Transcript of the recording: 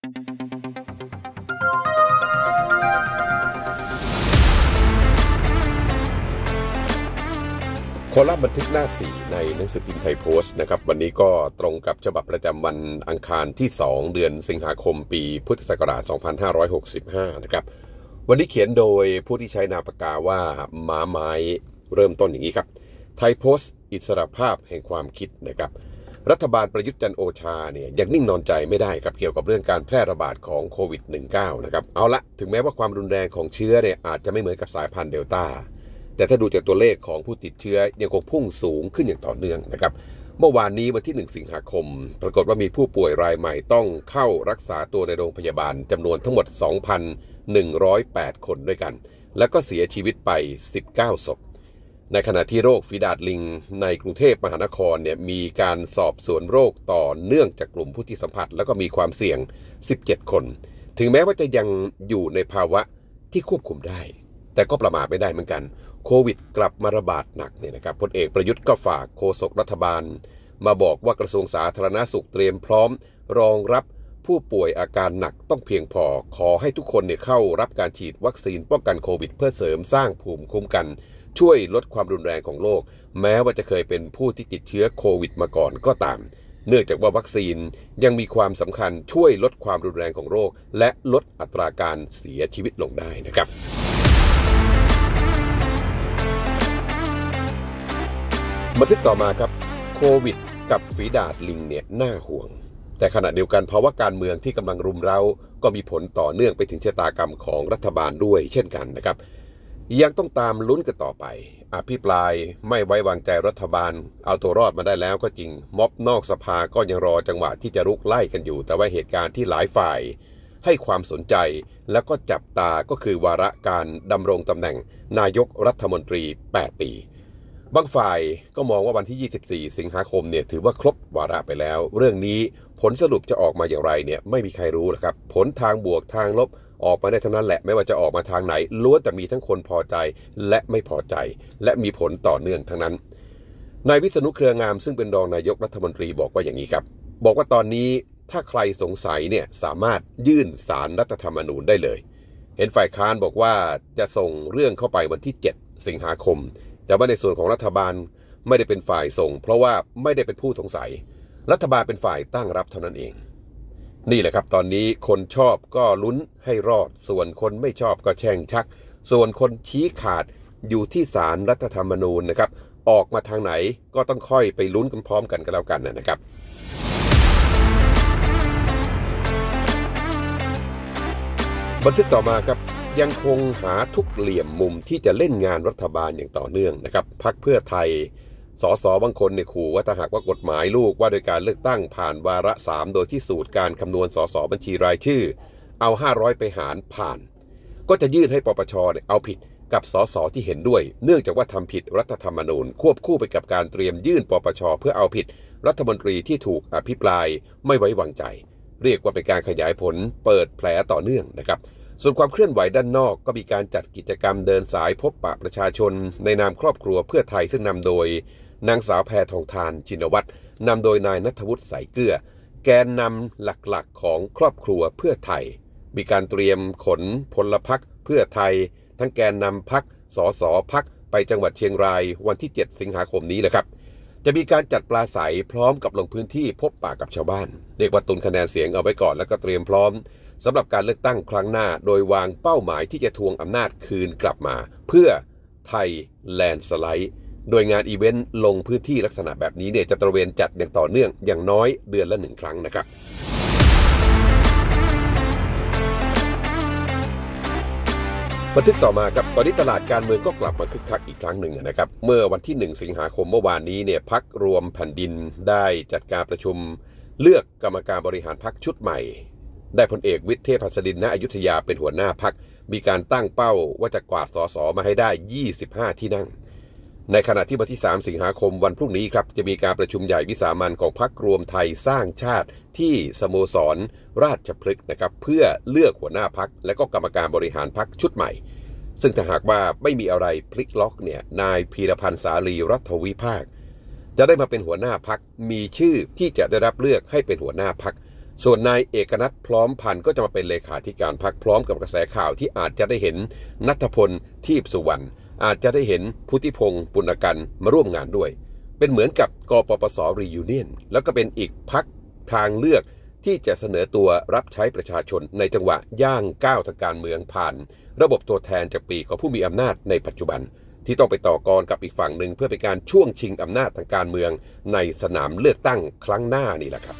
คอลัมน์บันทึกหน้าสีในหนังสือพิมพ์ไทยโพสต์นะครับ วันนี้ก็ตรงกับฉบับประจำวันอังคารที่ 2 เดือนสิงหาคมปีพุทธศักราช 2565 นะครับ วันนี้เขียนโดยผู้ที่ใช้นามปากกาว่าหมาไม้เริ่มต้นอย่างนี้ครับไทยโพสต์ อิสรภาพแห่งความคิดนะครับ รัฐบาลประยุทธ์จันโอชาเนี่ยยังนิ่งนอนใจไม่ได้ครับเกี่ยวกับเรื่องการแพร่ระบาดของโควิด -19 นะครับเอาละถึงแม้ว่าความรุนแรงของเชื้อเนี่ยอาจจะไม่เหมือนกับสายพันธุ์เดลต้าแต่ถ้าดูจากตัวเลขของผู้ติดเชื้อยังคงพุ่งสูงขึ้นอย่างต่อเนื่องนะครับเมื่อวานนี้วันที่ 1 สิงหาคม ปรากฏว่ามีผู้ป่วยรายใหม่ต้องเข้ารักษาตัวในโรงพยาบาลจำนวนทั้งหมด 2,108 คนด้วยกัน แล้วก็เสียชีวิตไป 19 ศพ ในขณะที่โรคฝีดาดลิงในกรุงเทพมหานครเนี่ยมีการสอบสวนโรคต่อเนื่องจากกลุ่มผู้ที่สัมผัส แล้วก็มีความเสี่ยง 17 คน ถึงแม้ว่าจะยังอยู่ในภาวะที่ควบคุมได้ แต่ก็ประมาทไม่ได้เหมือนกัน โควิดกลับมาระบาดหนักเนี่ยนะครับพลเอกประยุทธ์ก็ฝากโฆษกรัฐบาล มาบอกว่ากระทรวงสาธารณาสุขเตรียมพร้อม รองรับผู้ป่วยอาการหนักต้องเพียงพอ ขอให้ทุกคนเนี่ยเข้ารับการฉีดวัคซีนป้องกันโควิด เพื่อเสริมสร้างภูมิคุ้มกัน ช่วยลดความรุนแรงของโรคแม้ว่าจะเคยเป็นผู้ที่ติดเชื้อโควิดมาก่อนก็ตาม เนื่องจากว่าวัคซีนยังมีความสำคัญช่วยลดความรุนแรงของโรค และลดอัตราการเสียชีวิตลงได้นะครับบันทึกต่อมาครับโควิด กับฝีดาดลิงเนี่ยน่าห่วง แต่ขณะเดียวกันภาวะการเมืองที่กำลังรุมเร้า ก็มีผลต่อเนื่องไปถึงชะตากรรมของรัฐบาลด้วยเช่นกันนะครับ ยังต้องตามลุ้นกันต่อไป อภิปรายไม่ไว้วางใจรัฐบาล เอาตัวรอดมาได้แล้วก็จริง ม็อบนอกสภาก็ยังรอจังหวะที่จะรุกไล่กันอยู่ แต่ว่าเหตุการณ์ที่หลายฝ่าย ให้ความสนใจแล้วก็จับตาก็คือวาระการดำรงตำแหน่งนายกรัฐมนตรี 8 ปีบางฝ่ายก็มองว่าวันที่ 24 สิงหาคมเนี่ยถือว่าครบวาระไปแล้ว เรื่องนี้ผลสรุปจะออกมาอย่างไรเนี่ยไม่มีใครรู้หรอกครับ ผลทางบวกทางลบ ออกมาได้ทั้งนั้นแหละไม่ว่าจะออกมาทางไหนล้วนแต่มีทั้งคนพอใจและไม่พอใจ และมีผลต่อเนื่องทั้งนั้นนายวิษณุเครืองามซึ่งเป็นรองนายกรัฐมนตรีบอกว่าอย่างนี้ครับ บอกว่าตอนนี้ถ้าใครสงสัยเนี่ยสามารถยื่นสารรัฐธรรมนูญได้เลย เห็นฝ่ายค้านบอกว่าจะส่งเรื่องเข้าไปวันที่ 7 สิงหาคม แต่ว่าในส่วนของรัฐบาลไม่ได้เป็นฝ่ายส่ง เพราะว่าไม่ได้เป็นผู้สงสัย รัฐบาลเป็นฝ่ายตั้งรับเท่านั้นเอง นี่แหละครับ ตอนนี้คนชอบก็ลุ้นให้รอด ส่วนคนไม่ชอบก็แช่งชัก ส่วนคนชี้ขาดอยู่ที่ศาลรรัฐธรรมนูญนะครับ ออกมาทางไหนก็ต้องค่อยไปลุ้นกันพร้อมกันกันแล้วกันนะครับบันทึกต่อมาครับยังคงหาทุกเหลี่ยมมุมที่จะเล่นงานรัฐบาลอย่างต่อเนื่องนะครับพักเพื่อไทย สสบางคนเนี่ยขู่ว่าถ้าหากว่ากฎหมายลูกว่าโดยการเลือกตั้งผ่านวาระสามโดยที่สูตรการคำนวณสสบัญชีรายชื่อ เอา 500 ไปหารผ่าน ก็จะยื่นให้ปปชเนี่ยเอาผิดกับสสที่เห็นด้วย เนื่องจากว่าทำผิดรัฐธรรมนูญ ควบคู่ไปกับการเตรียมยื่นปปชเพื่อเอาผิด รัฐมนตรีที่ถูกอภิปรายไม่ไว้วางใจ เรียกว่าเป็นการขยายผลเปิดแผลต่อเนื่องนะครับส่วนความเคลื่อนไหวด้านนอกก็มีการจัดกิจกรรมเดินสายพบปะประชาชน ในนามครอบครัวเพื่อไทยซึ่งนำโดย นางสาวแพทองทานจินวัตรนำโดยนายนัทวุฒิสายเกลือ แกนนำหลักๆของครอบครัวเพื่อไทย มีการเตรียมขนพลพักเพื่อไทย ทั้งแกนนำพักสสพักไปจังหวัดเชียงรายวันที่ 7 สิงหาคมนี้แหละครับ จะมีการจัดปลาใสพร้อมกับลงพื้นที่พบปะกับชาวบ้าน เรียกว่าตุนคะแนนเสียงเอาไว้ก่อนแล้วก็เตรียมพร้อมสำหรับการเลือกตั้งครั้งหน้า โดยวางเป้าหมายที่จะทวงอำนาจคืนกลับมา เพื่อไทยแลนด์สไลด์ โดยงานอีเวนต์ลงพื้นที่ลักษณะแบบนี้เนี่ยจะตระเวนจัดอย่างต่อเนื่องอย่างน้อยเดือนละหนึ่งครั้งนะครับบันทึกต่อมาครับตอนนี้ตลาดการเมืองก็กลับมาคึกคักอีกครั้งหนึ่งนะครับเมื่อวันที่ 1 สิงหาคมเมื่อวานนี้เนี่ยพักรวมแผ่นดินได้จัดการประชุม เลือกกรรมการบริหารพักชุดใหม่ ได้พลเอกวิทย์เทพหัสดินณอยุธยาเป็นหัวหน้าพักมีการตั้งเป้าว่าจะกวาดสสมาให้ได้ 25 ที่นั่ง ในขณะที่วันที่ 3 สิงหาคมวันพรุ่งนี้ครับจะมีการประชุมใหญ่วิสามันของพักรวมไทยสร้างชาติที่สโมสร ราชพฤกษ์นะครับเพื่อเลือกหัวหน้าพักและก็กรรมการบริหารพักชุดใหม่ ซึ่งถ้าหากว่าไม่มีอะไรพลิกล็อกเนี่ยนายพีรพันธ์สาลีรัฐวิภาค จะได้มาเป็นหัวหน้าพักมีชื่อที่จะได้รับเลือกให้เป็นหัวหน้าพักส่วนนายเอกนัทพร้อมพันธ์ก็จะมาเป็นเลขาธิการพักพร้อมกับกระแสข่าวที่อาจจะได้เห็นนัทพลทีพสุวรรณ อาจจะได้เห็นพุทธิพงศ์ปุณกันมาร่วมงานด้วย เป็นเหมือนกับกปปสรียูเนียนแล้วก็เป็นอีกพักทางเลือกที่จะเสนอตัวรับใช้ประชาชนในจังหวะย่างก้าวทางการเมืองผ่าน ระบบตัวแทนจากปีของผู้มีอำนาจในปัจจุบัน ที่ต้องไปต่อกรกับอีกฝั่งหนึ่งเพื่อเป็นการช่วงชิงอำนาจทางการเมือง ในสนามเลือกตั้งครั้งหน้านี่แหละครับ